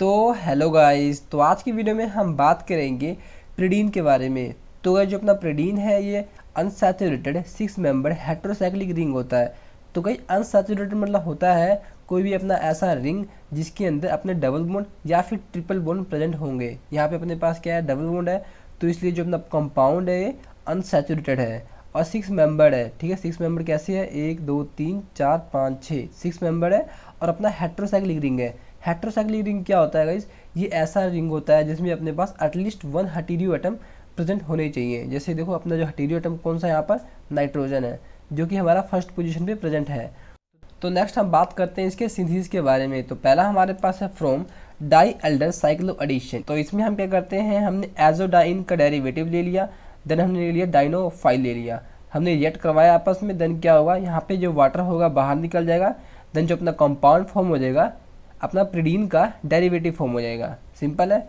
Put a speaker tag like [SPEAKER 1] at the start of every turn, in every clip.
[SPEAKER 1] तो hello guys तो आज की वीडियो में हम बात करेंगे प्रीडीन के बारे में। तो गाइस, जो अपना प्रीडीन है, ये unsaturated six member heterocyclic ring होता है। तो कई अनसैचुरेटेड मतलब होता है कोई भी अपना ऐसा रिंग जिसके अंदर अपने डबल बोन्ड या फिर ट्रिपल बोन्ड प्रेजेंट होंगे। यहाँ पे अपने पास क्या है, डबल बोन्ड है। तो इसलिए जो अपना कंपाउंड है, ये अनसेचुरेटेड है और सिक्स मेंबर्ड है, ठीक है? सिक्स मेंबर कैसे है? एक, दो, तीन, चार, पाँच, छः। सिक्स मेंबर है और अपना हेट्रोसाइक्लिक रिंग है। हेट्रोसाइक्लिक रिंग क्या होता है गाइज़ ये ऐसा रिंग होता है जिसमें अपने पास at least one hetero atom present होने चाहिए। जैसे देखो, अपना जो हटीरियो एटम कौन सा यहाँ पर? नाइट्रोजन है, जो कि हमारा फ़र्स्ट पोजिशन पर प्रेजेंट है। तो नेक्स्ट हम बात करते हैं इसके सिंथेसिस के बारे में। तो पहला हमारे पास है फ्रोम डाई एल्डर साइक्लो एडिशन तो इसमें हम क्या करते हैं, हमने एजोडाइन का डेरिवेटिव ले लिया देन हमने ले लिया डाइनो फ़ाइल ले लिया। हमने रिएक्ट करवाया आपस में देन क्या होगा? यहाँ पे जो वाटर होगा, बाहर निकल जाएगा देन जो अपना कंपाउंड फॉर्म हो जाएगा अपना प्रीडीन का डेरिवेटिव फॉर्म हो जाएगा। सिंपल है।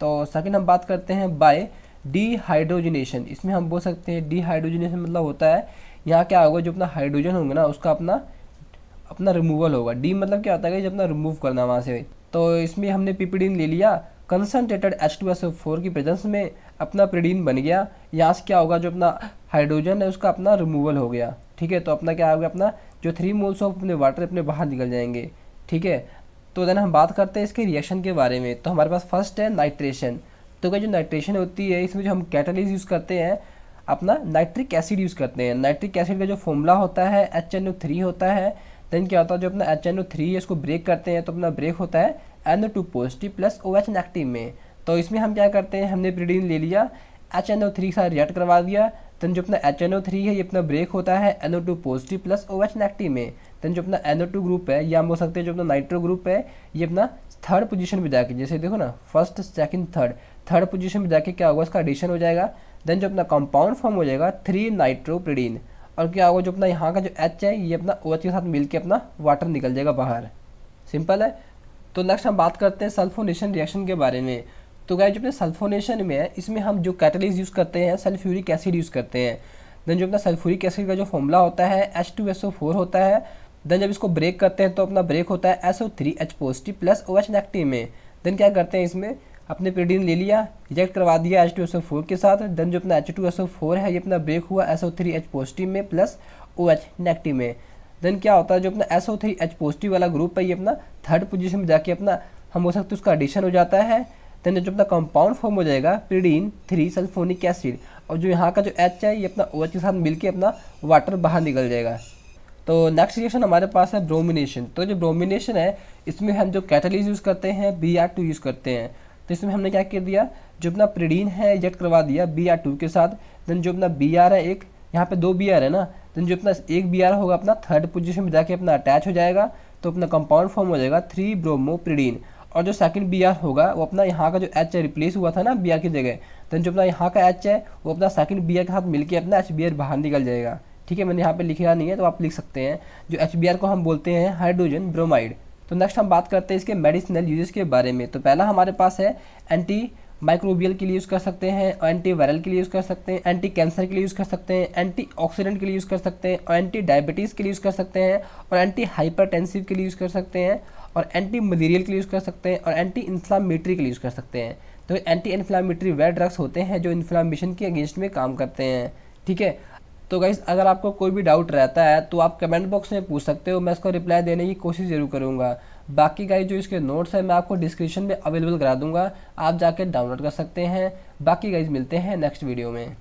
[SPEAKER 1] तो सेकेंड हम बात करते हैं बाय डीहाइड्रोजनेशन। इसमें हम बोल सकते हैं डीहाइड्रोजनेशन मतलब होता है, यहाँ क्या होगा, जो अपना हाइड्रोजन होंगे ना, उसका अपना अपना रिमूवल होगा। डी मतलब क्या होता है कि जब अपना रिमूव करना वहाँ से। तो इसमें हमने पिपीडीन ले लिया। Concentrated H two S four की प्रेजेंस में अपना प्रीडीन बन गया। यहाँ से क्या होगा, जो अपना हाइड्रोजन है, उसका अपना रिमूवल हो गया। ठीक है तो अपना क्या होगा अपना जो थ्री मोल्स ऑफ़ अपने वाटर अपने बाहर निकल जाएँगे। ठीक है तो देन हम बात करते हैं इसके रिएक्शन के बारे में। तो हमारे पास फ़र्स्ट है नाइट्रेशन तो क्या जो नाइट्रेशन होती है, इसमें जो हम कैटलिस यूज़ करते हैं, अपना नाइट्रिक एसिड यूज़ करते हैं। नाइट्रिक एसिड का जो फॉर्मूला होता है एच एन ओ थ्री होता है। देन क्या होता है जो अपना एच एन ओ थ्री है इसको ब्रेक करते हैं तो अपना ब्रेक होता है N two positive plus O H negative में। तो इसमें हम क्या करते हैं, हमने प्रीडीन ले लिया एच एन ओ थ्री के साथ रिएक्ट करवा दिया। देन जो अपना एच एन ओ थ्री है, ये अपना ब्रेक होता है N O two positive plus O H negative में। देन जो अपना एन ओ टू ग्रुप है, या हम बोल सकते हैं जो अपना नाइट्रो ग्रुप है, ये अपना थर्ड पोजीशन में जाके, जैसे देखो ना first second third third position में जाके क्या होगा इसका एडिशन हो जाएगा। देन जो अपना कंपाउंड फॉर्म हो जाएगा थ्री नाइट्रोप्रीडीन और क्या होगा, जो अपना यहाँ का जो एच है, ये अपना ओ एच के साथ मिलकर अपना वाटर निकल जाएगा बाहर। सिंपल है। तो नेक्स्ट हम बात करते हैं सल्फोनेशन रिएक्शन के बारे में। तो गाय जो अपने सल्फोनेशन में है, इसमें हम जो कैटलिस यूज़ करते हैं सल्फ्यूरिक एसिड यूज़ करते हैं। देन जो अपना सल्फ्यूरिक एसिड का जो फॉर्मूला होता है H two S O four होता है। देन जब इसको ब्रेक करते हैं तो अपना ब्रेक होता है S O three H positive plus O H negative में। देन क्या करते हैं इसमें? अपने प्रोटीन ले लिया रिजेक्ट करवा दिया H two S O four के साथ। देन जो अपना H two S O four है, ये अपना ब्रेक हुआ S O three H positive में प्लस ओ एच नेगेटिव में। देन क्या होता है, जो अपना S O three H positive वाला ग्रुप है, ये अपना थर्ड पोजिशन में जाके अपना, हम बोल सकते उसका एडिशन हो जाता है। देन जो अपना कंपाउंड फॉर्म हो जाएगा प्रीडीन थ्री सल्फोनिक एसिड और जो यहाँ का जो एच है, ये अपना ओ एच के साथ मिलकर अपना वाटर बाहर निकल जाएगा। तो नेक्स्ट रिएक्शन हमारे पास है ब्रोमिनेशन तो जो ब्रोमिनेशन है, इसमें हम जो कैटलीज यूज़ करते हैं बी आर टू यूज़ करते हैं। तो इसमें हमने क्या कर दिया? जो अपना प्रीडीन है रिजेक्ट करवा दिया बी आर टू के साथ। देन जो अपना बी आर है, एक, यहाँ पे दो बी आर है ना? देन जो अपना एक बी आर होगा, अपना थर्ड पोजिशन में जाके अपना अटैच हो जाएगा। तो अपना कंपाउंड फॉर्म हो जाएगा थ्री ब्रोमो प्रीडीन और जो सेकंड बी आर होगा, वो अपना यहाँ का जो एच है रिप्लेस हुआ था ना बी आर की जगह देन जो अपना यहाँ का एच है, वो अपना सेकंड बी आर के साथ मिलकर अपना एच बी आर बाहर निकल जाएगा। ठीक है, मैंने यहाँ पे लिखा नहीं है तो आप लिख सकते हैं। जो एच बी आर को हम बोलते हैं हाइड्रोजन ब्रोमाइड तो नेक्स्ट हम बात करते हैं इसके मेडिसिनल यूजेस के बारे में। तो पहला हमारे पास है एंटी माइक्रोबियल के लिए यूज़ कर सकते हैं एंटी वायरल के लिए यूज़ कर सकते हैं एंटी कैंसर के लिए यूज़ कर सकते हैं एंटी ऑक्सीडेंट के लिए यूज़ कर सकते हैं एंटी डायबिटीज़ के लिए यूज़ कर सकते हैं और एंटी हाइपरटेंसिव के लिए यूज़ कर सकते हैं और एंटी मलेरियल के लिए यूज़ कर सकते हैं और एंटी इन्फ्लामेटरी के लिए यूज़ कर सकते हैं। तो एंटी इन्फ्लामेटरी वे ड्रग्स होते हैं जो इन्फ्लामेशन के अगेंस्ट में काम करते हैं। ठीक है? तो गाइज़ अगर आपको कोई भी डाउट रहता है तो आप कमेंट बॉक्स में पूछ सकते हो, मैं इसको रिप्लाई देने की कोशिश ज़रूर करूँगा। बाकी गाइज़ जो इसके नोट्स हैं, मैं आपको डिस्क्रिप्शन में अवेलेबल करा दूँगा। आप जाके डाउनलोड कर सकते हैं। बाकी गाइज़ मिलते हैं नेक्स्ट वीडियो में।